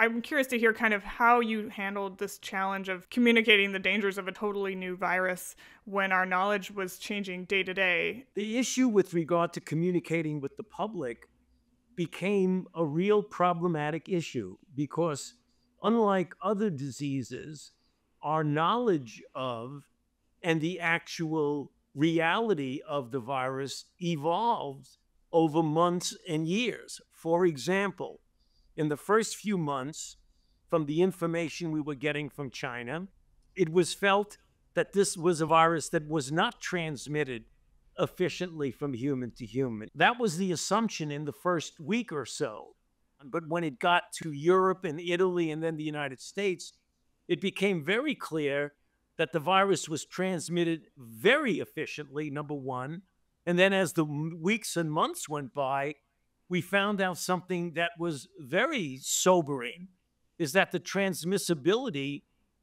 I'm curious to hear kind of how you handled this challenge of communicating the dangers of a totally new virus when our knowledge was changing day to day. The issue with regard to communicating with the public became a real problematic issue because, unlike other diseases, our knowledge of and the actual reality of the virus evolves over months and years. For example, in the first few months, from the information we were getting from China, it was felt that this was a virus that was not transmitted efficiently from human to human. That was the assumption in the first week or so. But when it got to Europe and Italy and then the United States, it became very clear that the virus was transmitted very efficiently, number one. And then as the weeks and months went by, we found out something that was very sobering is that the transmissibility,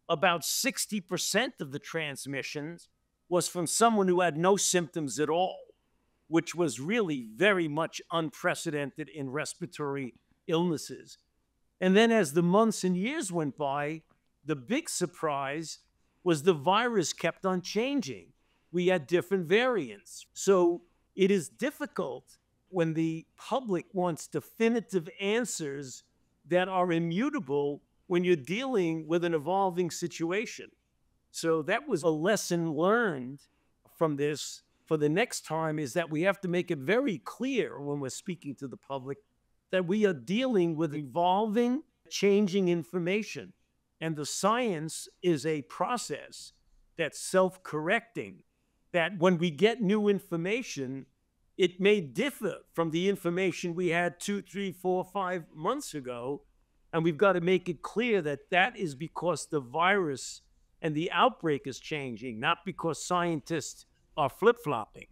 about 60% of the transmissions was from someone who had no symptoms at all, which was really very much unprecedented in respiratory illnesses. And then as the months and years went by, the big surprise was the virus kept on changing. We had different variants. So it is difficult when the public wants definitive answers that are immutable when you're dealing with an evolving situation. So that was a lesson learned from this for the next time is that we have to make it very clear when we're speaking to the public that we are dealing with evolving, changing information. And the science is a process that's self correcting, that when we get new information, it may differ from the information we had two, three, four, five months ago. And we've got to make it clear that that is because the virus and the outbreak is changing, not because scientists are flip flopping.